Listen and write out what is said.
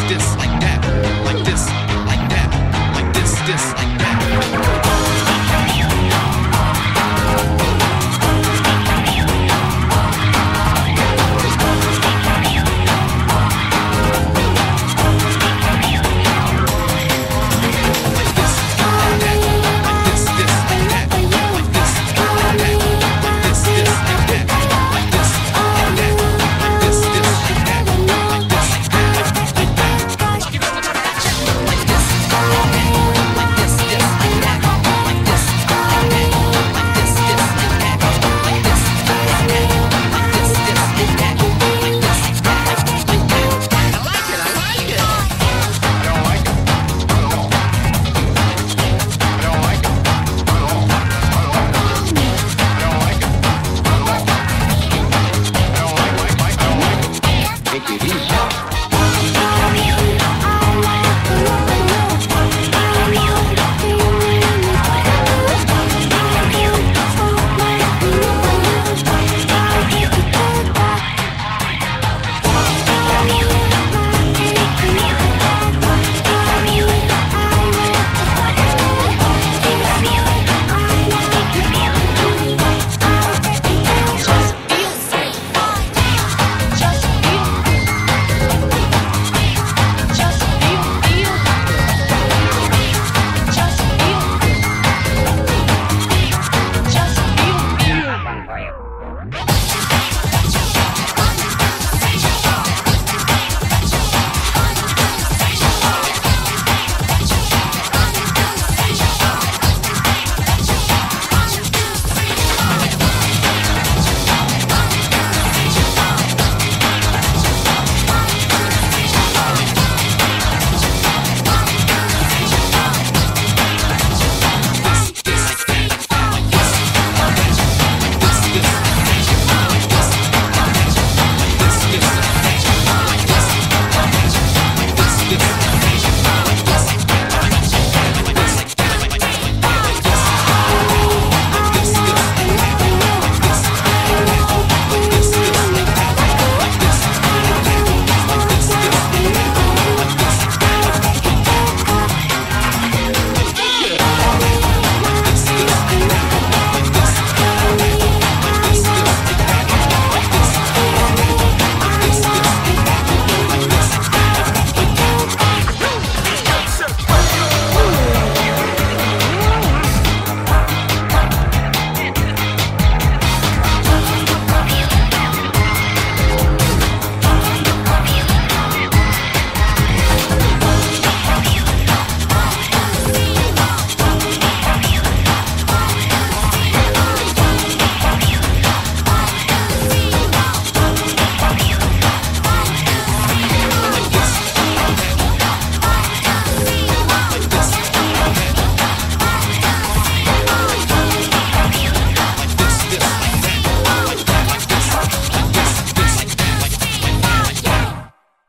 justice. like